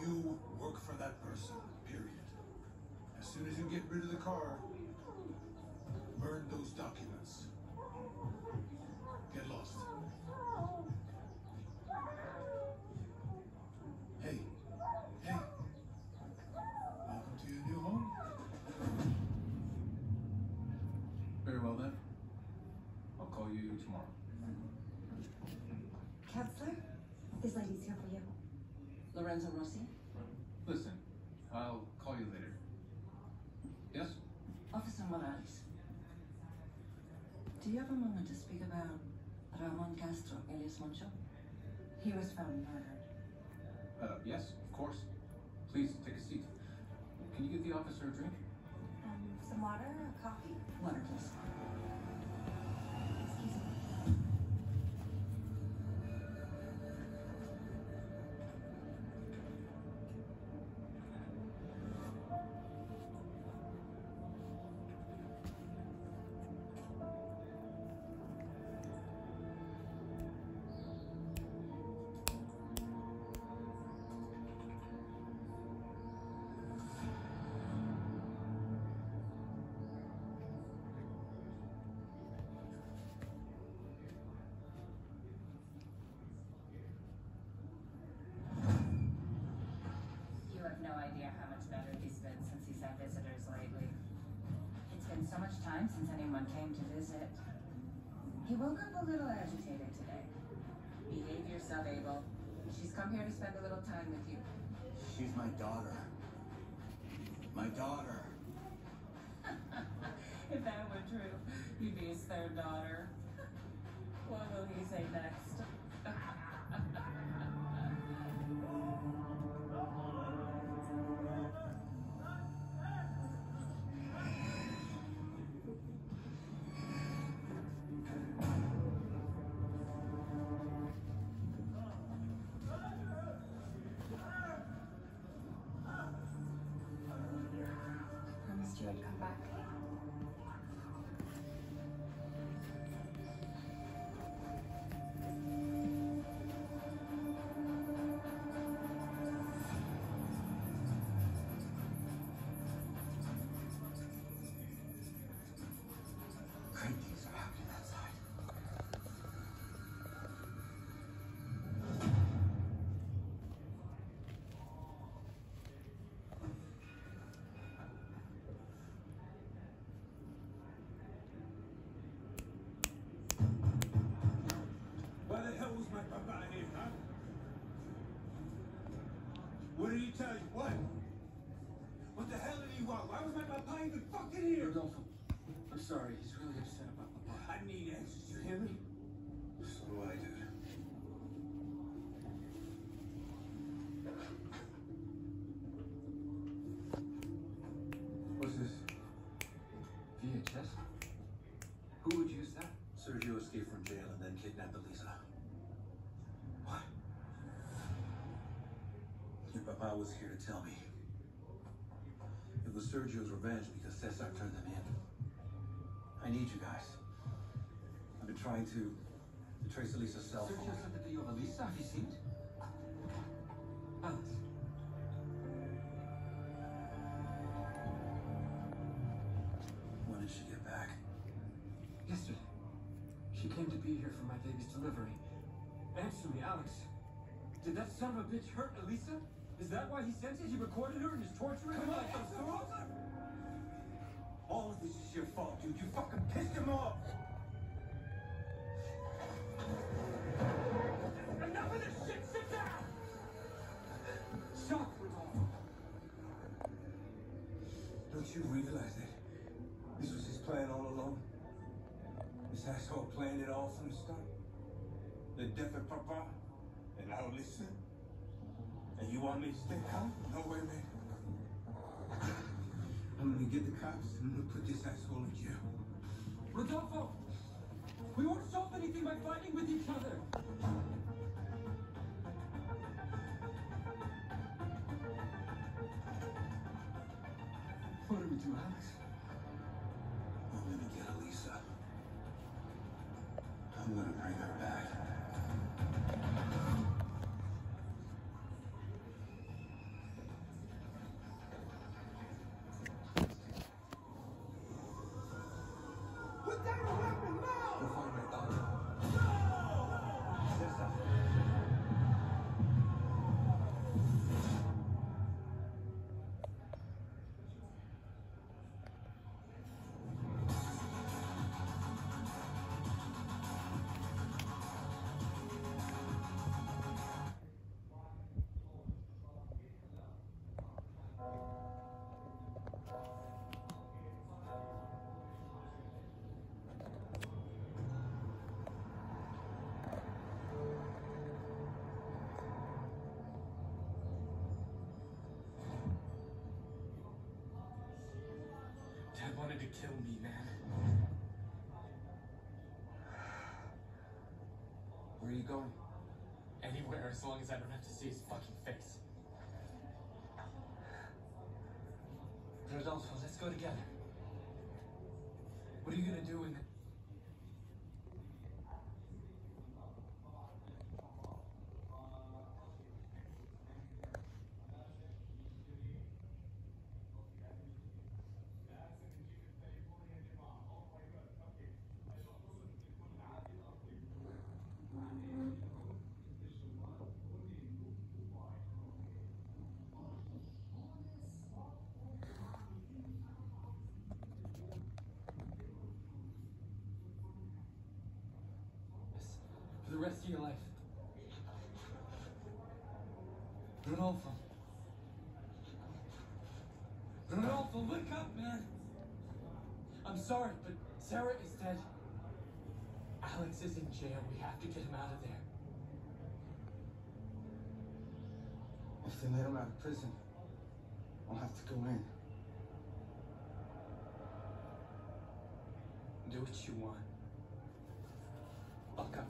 You work for that person, period. As soon as you get rid of the car, burn those documents. Get lost. Hey, hey. Welcome to your new home. Very well then. I'll call you tomorrow. Counselor, this lady's here for you. Lorenzo Rossi? Listen, I'll call you later. Yes? Officer Morales. Do you have a moment to speak about Ramon Castro, alias Moncho? He was found murdered. Uh, yes, of course. Please take a seat. Can you get the officer a drink? Um, some water or coffee? Water, please. Woke up a little agitated today. Behave yourself, Abel. She's come here to spend a little time with you. She's my daughter. My daughter. if that were true, you'd be his third daughter. What will he say Why was my papa here, huh? What did he tell you? What? What the hell did he want? Why was my papa even fucking here? Rodolfo, I'm sorry. He's really upset about Papa. I need answers, you hear me? So do I, dude. What's this? VHS? Who would use that? Sergio escaped from jail and then kidnapped Elisa. What? Your papa was here to tell me. It was Sergio's revenge because Cesar turned them in. I need you guys. I've been trying to, to trace Elisa's cell phone. Sergio sent it to you of Elisa. Have you seen it? Alex. When did she get back? Yesterday. She came to be here for my baby's delivery. Answer me, Alex. Did that son of a bitch hurt Elisa? Is that why he sent it? He recorded her and is torturing her Come on, like a Rosa! All of oh, this is your fault, dude. You fucking pissed him off! Enough of this shit! Sit down! Stop. Don't you realize that this was his plan all along? This asshole planned it all from the start. The death of Papa and now listen. And you want me to stay calm? No way, man. I'm gonna get the cops and I'm gonna put this asshole in jail. Rodolfo! We won't solve anything by fighting with each other! What do we do, Alex? To kill me, man. Where are you going? Anywhere as long as I don't have to see his fucking face. Rodolfo, let's go together. What are you gonna do when the... Yes, for the rest of your life. Rodolfo. Rodolfo, look up, man. I'm sorry, but Sarah is dead. Alex is in jail. We have to get him out of there. If they let him out of prison, I'll have to go in. Do what you want. Fuck up.